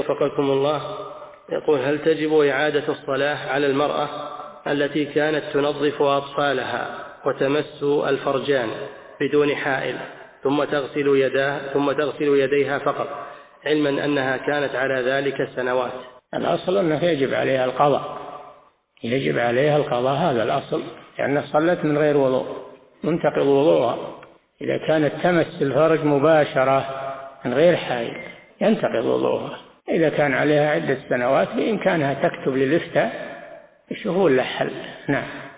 وفقكم الله يقول هل تجب إعادة الصلاة على المرأة التي كانت تنظف أطفالها وتمس الفرجان بدون حائل ثم تغسل يداه ثم تغسل يديها فقط علما أنها كانت على ذلك سنوات الأصل أنه يجب عليها القضاء. يجب عليها القضاء هذا الأصل لأنها صلت من غير وضوء منتقض وضوءها. إذا كانت تمس الفرج مباشرة من غير حائل ينتقض وضوءها. إذا كان عليها عدة سنوات بإمكانها تكتب للإفتاء الشهور لحل. نعم.